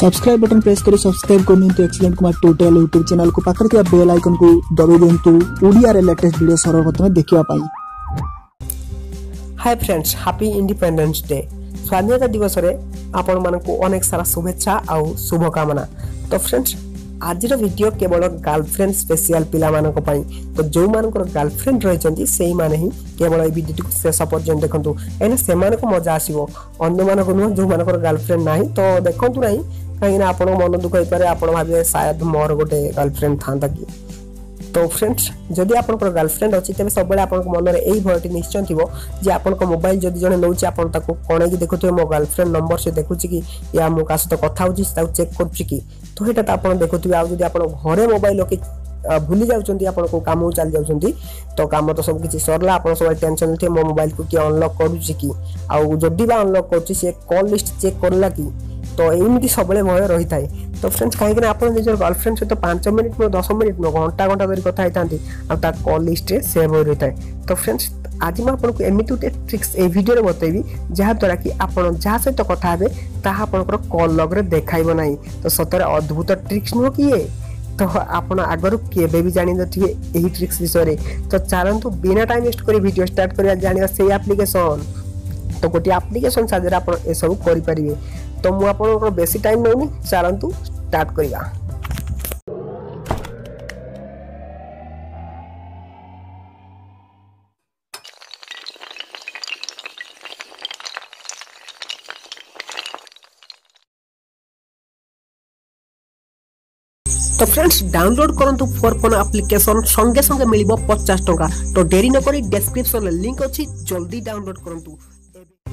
subscribe button press करें subscribe कर तो excellent Kumar total YouTube channel को पाखे बेल आइकन को दबाई दिंतु ओडिया लेटेस्ट भिड सर्वप्रथमे देखापी hi friends happy independence day ସ୍ୱାଧୀନତା ଦିବସରେ ଆପଣମାନଙ୍କୁ अनेक सारा ଶୁଭେଚ୍ଛା ଆଉ ଶୁଭକାମନା तो फ्रेंड्स ଆଜିର ଭିଡ଼ିଓ କେବଳ ଗାର୍ଲଫ୍ରେଣ୍ଡ ସ୍ପେଶିଆଲ ପିଲାମାନଙ୍କ ପାଇଁ ତ ଯେଉଁମାନଙ୍କର ଗାର୍ଲଫ୍ରେଣ୍ଡ ରହିଛନ୍ତି ସେଇମାନେ ହିଁ କେବଳ ଏଇ ଭିଡ଼ିଓଟିକୁ ଶେଷ ପର୍ଯ୍ୟନ୍ତ ଦେଖନ୍ତୁ କାହିଁକିନା ସେମାନଙ୍କୁ ମଜା ଆସିବ ଅନ୍ୟମାନଙ୍କୁ ନୁହଁ ଯେଉଁମାନଙ୍କର ଗାର୍ଲଫ୍ରେଣ୍ଡ ନାହିଁ ତ ଦେଖନ୍ତୁ ନାହିଁ କାହିଁକିନା ଆପଣଙ୍କ ମନ ଦୁଃଖ ହେଇପାରେ ଆପଣ ଭାବିବେ ସାୟଦ ମୋର ଗୋଟେ ଗାର୍ଲଫ୍ରେଣ୍ଡ ଥାନ୍ତା କି তো ଫ୍ରେଣ୍ଡସ୍ ଯଦି ଆପଣଙ୍କର ଗାର୍ଲଫ୍ରେଣ୍ଡ ଅଛି ତେବେ ସବୁବେଳେ ଆପଣଙ୍କ ମନରେ ଏହି ଭୟଟି ନିଶ୍ଚୟ ଥିବ ଯେ ଆପଣଙ୍କ ମୋବାଇଲ ଯଦି ଜଣେ ନେଉଛି ଆପଣ ତାକୁ କଣେଇକି ଦେଖୁଥିବେ ମୋ ଗାର୍ଲଫ୍ରେଣ୍ଡ ନମ୍ବର ସେ ଦେଖୁଛି କି ୟା ମୁଁ କାହା ସହିତ କଥା ହେଉଛି ତାକୁ ଚେକ୍ କରୁଛି କି ତ ସେଇଟା ତ ଆପଣ ଦେଖୁଥିବେ ଆଉ ଯଦି ଆପଣ ଘରେ ମୋବାଇଲ ରଖି ଭୁଲି ଯାଉଛନ୍ତି ଆପଣ କେଉଁ କାମକୁ ଚାଲି ଯାଉଛନ୍ତି ତ କାମ ତ ସବୁ କିଛି ସରିଲା ଆପଣ ସବୁବେଳେ ଟେନସନ୍ ଥିବେ ମୋ ମୋବାଇଲକୁ କିଏ ଅନଲକ୍ କରୁଛି କି ଆଉ ଯଦି ବା ଅନଲକ୍ କରୁଛି ସେ କଲ୍ ଲିଷ୍ଟ ଚେକ୍ କରିଲା କି ତ ଏମିତି ସବୁବେଳେ ମନରେ ରହିଥାଏ ତ ଫ୍ରେଣ୍ଡସ୍ କାହିଁକିନା ଆପଣ ନିଜର ଗର୍ଲଫ୍ରେଣ୍ଡ ସହିତ ପାଞ୍ଚ ମିନିଟ୍ ନୁହଁ ଦଶ ମିନିଟ୍ ନୁହଁ ଘଣ୍ଟା ଘଣ୍ଟା ଧରି କଥା ହେଇଥାନ୍ତି ଆଉ ତା କଲ୍ ଲିଷ୍ଟରେ ସେଭ୍ ହୋଇ ରହିଥାଏ ତ ଫ୍ରେଣ୍ଡସ୍ ଆଜି ମୁଁ ଆପଣଙ୍କୁ ଏମିତି ଗୋଟେ ଟ୍ରିକ୍ସ ଏଇ ଭିଡ଼ିଓରେ ବତେଇବି ଯାହାଦ୍ୱାରା କି ଆପଣ ଯାହା ସହିତ କଥା ହେବେ ତାହା ଆପଣଙ୍କର କଲ୍ ଲଗ୍ରେ ଦେଖାଇବ ନାହିଁ ତ ସତରେ ଅଦ୍ଭୁତ ଟ୍ରିକ୍ସ ନୁହଁ କିଏ ତ ଆପଣ ଆଗରୁ କେବେ ବି ଜାଣିନଥିବେ ଏହି ଟ୍ରିକ୍ସ ବିଷୟରେ ତ ଚାଲନ୍ତୁ ବିନା ଟାଇମ୍ ୱେଷ୍ଟ କରି ଭିଡ଼ିଓ ଷ୍ଟାର୍ଟ କରିବା ଜାଣିବା ସେଇ ଆପ୍ଲିକେସନ୍ ତ ଗୋଟିଏ ଆପ୍ଲିକେସନ୍ ସାହାଯ୍ୟରେ ଆପଣ ଏସବୁ କରିପାରିବେ ତ ମୁଁ ଆପଣଙ୍କର ବେଶୀ ଟାଇମ୍ ନେଉନି ଚାଲନ୍ତୁ ଷ୍ଟାର୍ଟ କରିବା তো ফ্রেন্ডস ডাউনলোড করন্তু ফোর ফোন আপ্লিকেশন সঙ্গে সঙ্গে মিলিব পচাশ টঙ্কা তো ডেরি নকরি ডেসক্রিপশন লিঙ্ক অছি জলদি ডাউনলোড করন্তু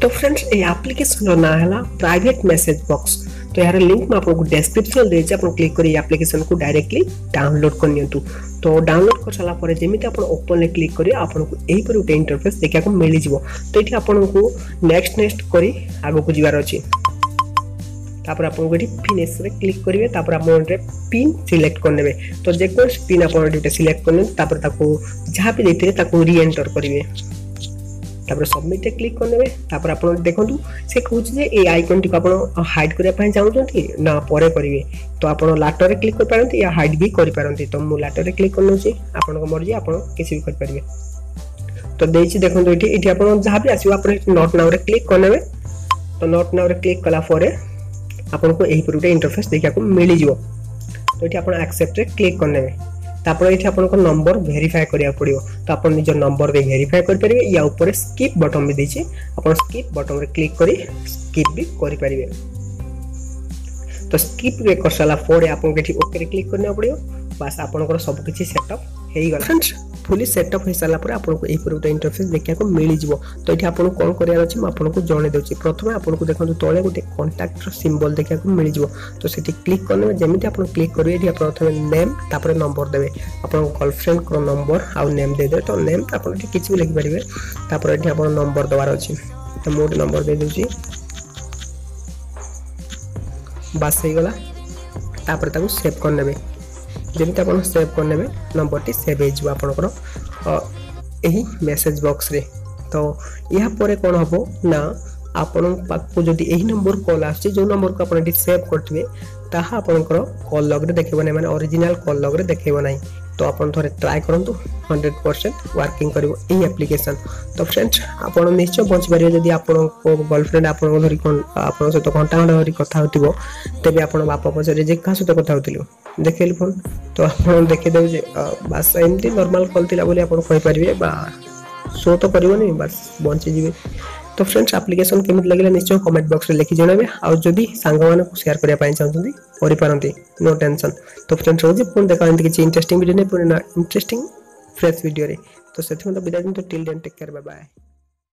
તો ફ્રેન્ડ્સ એ એપ્લિકેશનનો નાહેલા પ્રાઇવેટ મેસેજ બોક્સ તો યાર લિંકમાં આપણకు ଡେସ୍କ୍ରିପସନ୍ ଦେଇଛି ଆପଣ କ୍ଲିକ୍ କରି ଆପ୍ଲିକେସନ୍କୁ ଡାଇରେକ୍ଟଲି ଡାଉନଲୋଡ୍ କରିନିଅନ୍ତୁ ତ ଡାଉନଲୋଡ୍ କରିସାରିଲା ପରେ ଯେମିତି ଆପଣ ଓପନ୍ରେ କ୍ଲିକ୍ କରି ଆପଣଙ୍କୁ ଏହିପରି ଗୋଟେ ଇଣ୍ଟରଫେସ୍ ଦେଖିବାକୁ ମିଳିଯିବ ତ ଏଠି ଆପଣଙ୍କୁ ନେକ୍ସଟ ନେକ୍ସଟ କରି ଆଗକୁ ଯିବାର ଅଛି ତାପରେ ଆପଣଙ୍କୁ ଏଠି ଫିନିସ୍ରେ କ୍ଲିକ୍ କରିବେ ତାପରେ ଆପଣ ଏଠାରେ ପିନ୍ ସିଲେକ୍ଟ କରିନେବେ ତ ଯେକୌଣସି ପିନ୍ ଆପଣ ଏଠି ଗୋଟେ ସିଲେକ୍ଟ କରିନେବେ ତାପରେ ତାକୁ ଯାହା ବି ଦେଇଥିବେ ତାକୁ ରିଏଣ୍ଟର କରିବେ ତାପରେ ସବମିଟ୍ରେ କ୍ଲିକ୍ କରିନେବେ ତାପରେ ଆପଣ ଦେଖନ୍ତୁ ସେ କହୁଛି ଯେ ଏଇ ଆଇକନ୍ଟିକୁ ଆପଣ ହାଇଡ୍ କରିବା ପାଇଁ ଚାହୁଁଛନ୍ତି ନା ପରେ କରିବେ ତ ଆପଣ ଲାଟରେ କ୍ଲିକ୍ କରିପାରନ୍ତି ୟା ହାଇଡ୍ ବି କରିପାରନ୍ତି ତ ମୁଁ ଲାଟରେ କ୍ଲିକ୍ କରିନେଉଛି ଆପଣଙ୍କ ମର୍ଜି ଆପଣ କିଛି ବି କରିପାରିବେ ତ ଦେଇଛି ଦେଖନ୍ତୁ ଏଠି ଏଠି ଆପଣ ଯାହା ବି ଆସିବ ଆପଣ ଏଠି ନଟ୍ ନାଉରେ କ୍ଲିକ୍ କରିନେବେ ତ ନଟ୍ ନାଉରେ କ୍ଲିକ୍ କଲା ପରେ ଆପଣଙ୍କୁ ଏହିପରି ଗୋଟେ ଇଣ୍ଟରଫେସ୍ ଦେଖିବାକୁ ମିଳିଯିବ ତ ଏଠି ଆପଣ ଆକ୍ସେପ୍ଟରେ କ୍ଲିକ୍ କରିନେବେ তারপরে এটি আপনার নম্বর ভেরিফাই করা পড়ব তো আপনার নিজের নম্বর দিয়ে ভেরিফাই করে ইয়া উপরে স্কিপ বটন বি দিয়েছি আপনার স্কিপ বটনরে ক্লিক করে স্কিপ বি করে পারিবে তো স্কিপ করে সারা পরে আপনার এটি ওকে ক্লিক করে পড়ব বাস আপনার সবকিছি সেটআপ ହେଇଗଲା ফুলি সেটঅপ হয়ে পরে আপনার এইপরি গোটে ইন্টরফেস দেখা মিলিযোগ তো এটি আপনার কম করার অনেক আপনার জনাই দেছি প্রথমে আপনার দেখুন তলে গোটে কন্টাক্টর সিম্বল দেখা মিলিযোগ তো সেটি ক্লিক করলে যেমি আপনার ক্লিক করবে এটি আপনার প্রথমে নেম তাপরে নম্বর দেবে আপনার গার্লফ্রেন্ড নম্বর আউ নেম দিয়ে তো নেম আপনার এটি কিছু লিখিপারে তাপরে এটি আপনার নম্বর দেওয়ার অ তো মু গোটে নম্বর দিয়ে দেছি বাস হয়ে গলা তাপরে তাকে সেভ করে নেবে ଯେମିତି ଆପଣ ସେଭ୍ କରିନେବେ ନମ୍ବରଟି ସେଭ୍ ହେଇଯିବ ଆପଣଙ୍କର ଏହି ମେସେଜ୍ ବକ୍ସରେ ତ ଏହାପରେ କ'ଣ ହେବ ନା ଆପଣଙ୍କ ପାଖକୁ ଯଦି ଏହି ନମ୍ବର କଲ୍ ଆସୁଛି ଯେଉଁ ନମ୍ବରକୁ ଆପଣ ଏଠି ସେଭ୍ କରିଥିବେ ତାହା ଆପଣଙ୍କର କଲ୍ ଲଗ୍ରେ ଦେଖାଇବ ନାହିଁ ମାନେ ଅରିଜିନାଲ୍ କଲ୍ ଲଗ୍ରେ ଦେଖାଇବ ନାହିଁ ତ ଆପଣ ଥରେ ଟ୍ରାଏ କରନ୍ତୁ ହଣ୍ଡ୍ରେଡ଼ ପରସେଣ୍ଟ ୱାର୍କିଂ କରିବ ଏହି ଆପ୍ଲିକେସନ୍ ତ ଫ୍ରେଣ୍ଡସ୍ ଆପଣ ନିଶ୍ଚୟ ବଞ୍ଚିପାରିବେ ଯଦି ଆପଣଙ୍କ ଗର୍ଲଫ୍ରେଣ୍ଡ ଆପଣଙ୍କ ଧରି ଆପଣଙ୍କ ସହିତ ଘଣ୍ଟା ଘଣ୍ଟା ଧରି କଥା ହେଉଥିବ ତେବେ ଆପଣ ବାପା ପଚାରିବେ ଯେ କାହା ସହିତ କଥା ହେଉଥିଲୁ ଦେଖେଇଲି ଫୋନ୍ ତ ଆପଣ ଦେଖେଇଦେବେ ଯେ ବାସ୍ ଏମିତି ନର୍ମାଲ୍ କଲ୍ ଥିଲା ବୋଲି ଆପଣ କହିପାରିବେ ବା ଶୋ ତ କରିବନି ବାସ୍ ବଞ୍ଚିଯିବେ ତ ଫ୍ରେଣ୍ଡସ୍ ଆପ୍ଲିକେସନ୍ କେମିତି ଲାଗିଲା ନିଶ୍ଚୟ କମେଣ୍ଟ ବକ୍ସରେ ଲେଖି ଜଣାଇବେ ଆଉ ଯଦି ସାଙ୍ଗମାନଙ୍କୁ ସେୟାର କରିବା ପାଇଁ ଚାହୁଁଛନ୍ତି କରିପାରନ୍ତି ନୋ ଟେନସନ୍ ତ ଫ୍ରେଣ୍ଡସ୍ ରହୁଛି ପୁଣି ଦେଖା ଏମିତି କିଛି ଇଣ୍ଟରେଷ୍ଟିଂ ଭିଡ଼ିଓ ନେଇ ପୁଣି ଇଣ୍ଟରେଷ୍ଟିଂ ଫ୍ରେଶ୍ ଭିଡ଼ିଓରେ ତ ସେଥିପାଇଁ ତ ବିଦାୟ ଦିଅନ୍ତୁ till then take care bye